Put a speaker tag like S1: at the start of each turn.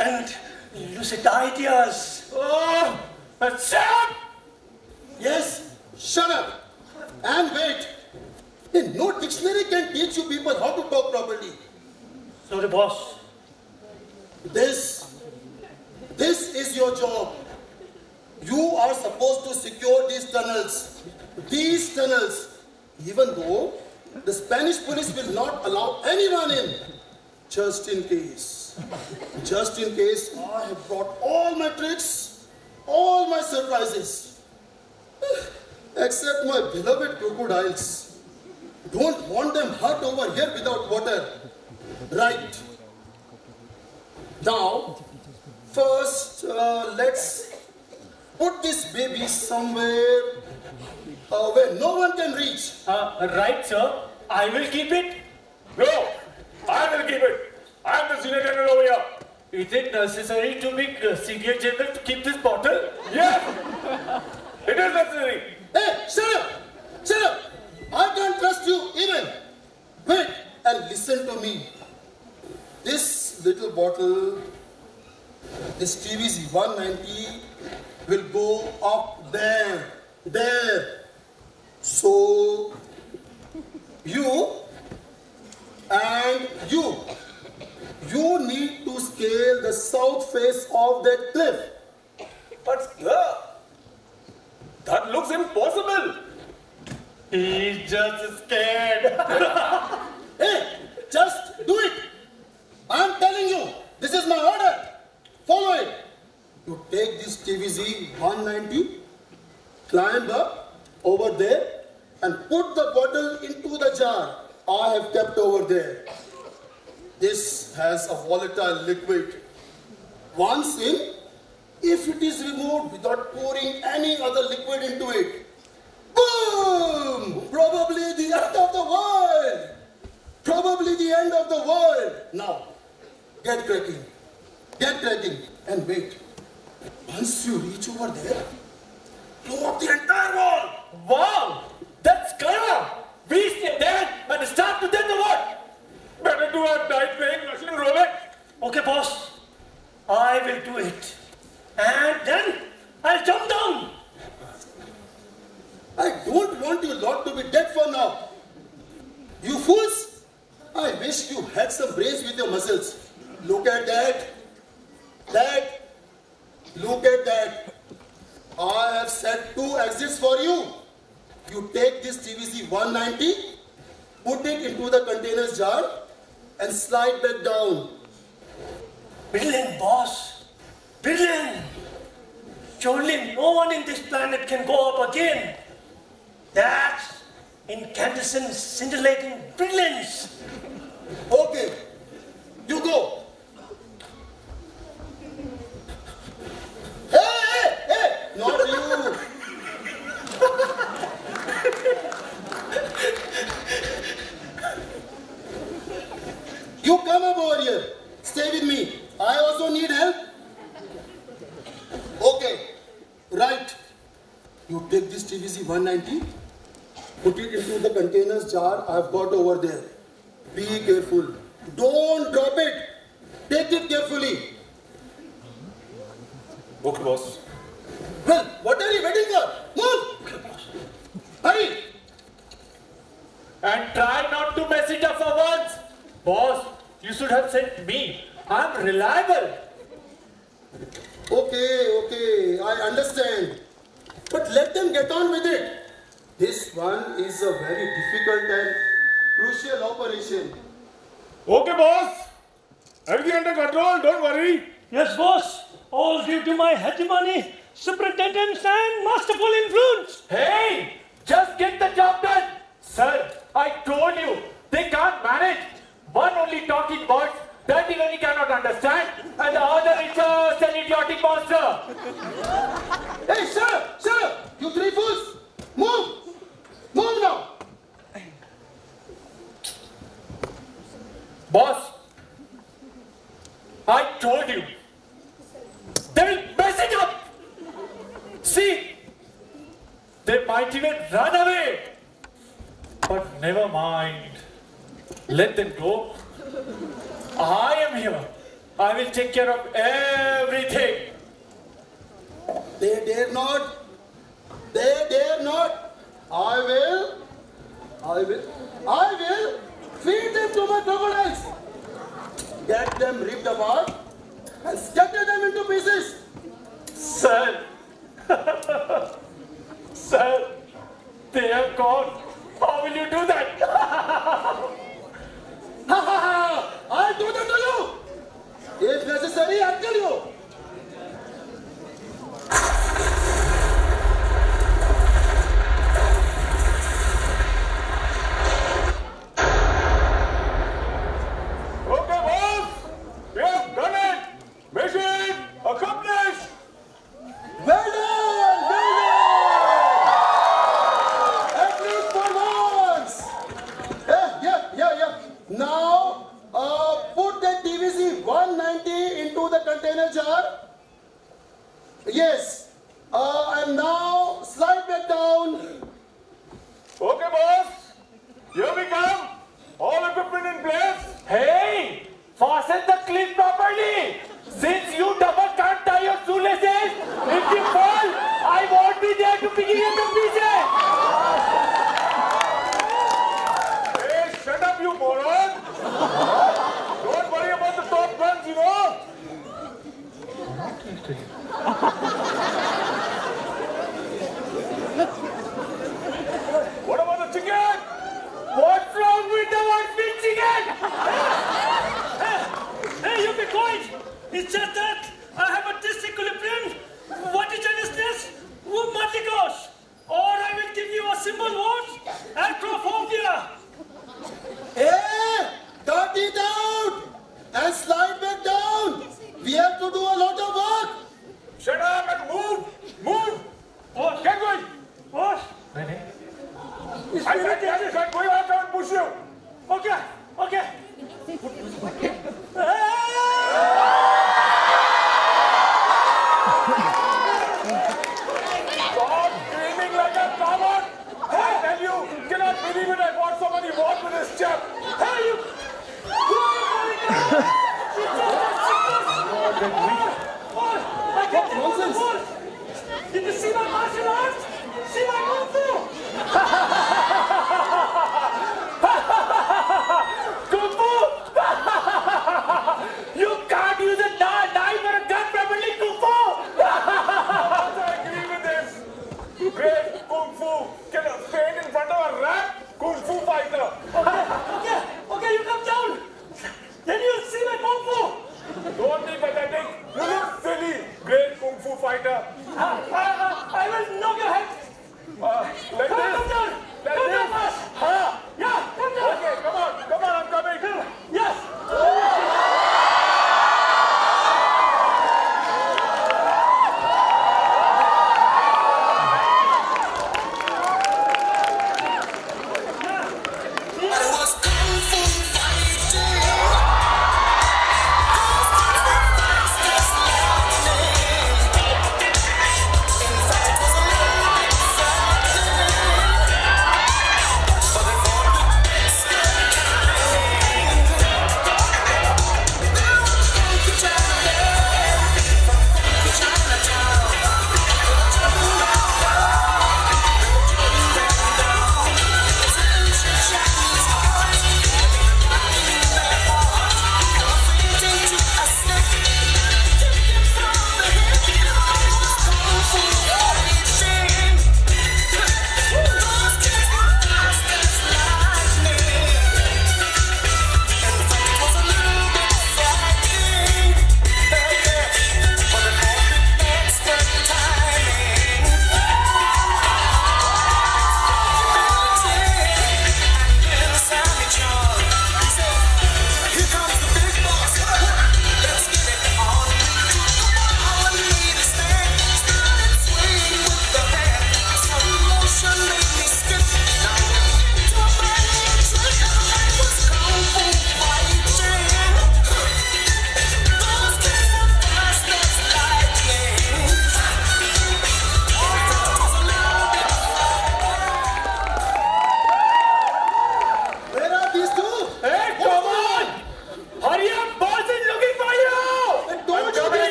S1: and lucid ideas.
S2: Oh, up!
S3: Yes, shut up and wait. No dictionary can teach you people how to talk properly.
S1: Sorry, boss.
S3: This, this is your job. You are supposed to secure these tunnels. These tunnels. Even though the Spanish police will not allow anyone in. Just in case. Just in case, I have brought all my tricks, all my surprises. Except my beloved crocodiles. Don't want them hurt over here without water. Right. Now, first, uh, let's put this baby somewhere uh, where no one can reach.
S1: Uh, right, sir. I will keep it.
S2: No, I will keep it. I am the senior general over here.
S1: Is it necessary to make uh, senior general to keep this bottle?
S2: Yes, it is necessary.
S3: Hey, shut up! Shut up! I can't trust you even. Wait and listen to me. This little bottle, this TVZ 190 will go up there, there. So, you and you, you need to scale the south face of that cliff.
S2: But sir, that looks impossible.
S1: He's just scared.
S3: Hey, just do it. I'm telling you, this is my order. Follow it. You take this TVZ 190, climb up over there, and put the bottle into the jar I have kept over there. Has a volatile liquid. Once in, if it is removed without pouring any other liquid into it, boom! Probably the end of the world. Probably the end of the world. Now, get cracking. Get cracking and wait. Once you reach over there, blow up the entire wall.
S1: wow, that's clever. We stay there and start to then the what?
S2: Better to have died playing Russian roulette.
S1: Okay, boss. I will do it. And then I'll jump down.
S3: I don't want you lot to be dead for now. You fools! I wish you had some brains with your muscles. Look at that. That. Look at that. I have set two exits for you. You take this TVC 190, put it into the container's jar, and slide back down.
S1: Brilliant, boss. Brilliant. Surely no one in this planet can go up again. That's incandescent, scintillating brilliance.
S3: Okay, you go. Hey, hey, hey, not you. you come over here. Stay with me. I also need help. Okay, right. You take this TVC 190, put it into the container's jar I've got over there. Be careful. Don't drop it. Take it carefully.
S2: Okay, boss.
S3: Well, what are you waiting for? Move! Hurry!
S1: And try not to mess it up for once. Boss, you should have sent me. I'm reliable.
S3: Okay, okay, I understand. But let them get on with it. This one is a very difficult and crucial operation.
S2: Okay, boss. Everything under control. Don't worry.
S1: Yes, boss. All due to my hegemony, superintendence, and masterful influence. Hey, Boss, I told you. They'll mess it up. See, they might even run away. But never mind. Let them go. I am here. I will take care of everything.
S3: They dare not. They dare not. I will. I will. I will. Feed them to the crocodiles. Get them, rip them apart, and scatter them into pieces.
S1: Sir, sir, they have gone. How will you do that?
S3: I'll do that to you. If necessary, I'll kill you. manager. Yes. Uh, and now, slide back down.
S2: Okay, boss. Here we come. All equipment in place.
S1: Hey, fasten the clip properly. Since you double can't tie your shoelaces, if you fall, I won't be there to pick you up.
S2: Up
S3: and
S2: move! Move!
S1: Boss!
S2: Get going! Boss!
S1: light up.